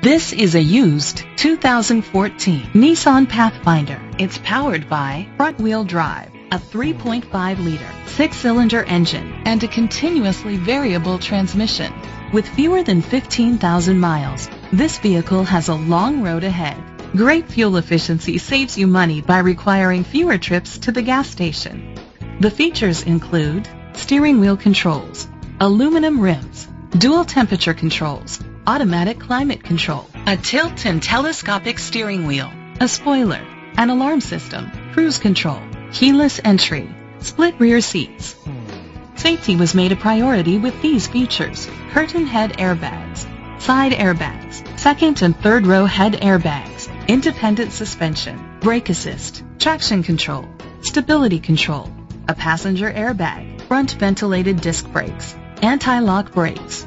This is a used 2014 Nissan Pathfinder. It's powered by front-wheel drive, a 3.5-liter six-cylinder engine, and a continuously variable transmission. With fewer than 15,000 miles, this vehicle has a long road ahead. Great fuel efficiency saves you money by requiring fewer trips to the gas station. The features include steering wheel controls, aluminum rims, dual temperature controls, automatic climate control, a tilt and telescopic steering wheel, a spoiler, an alarm system, cruise control, keyless entry, split rear seats. Safety was made a priority with these features. Curtain head airbags, side airbags, second and third row head airbags, independent suspension, brake assist, traction control, stability control, a passenger airbag, front ventilated disc brakes, anti-lock brakes.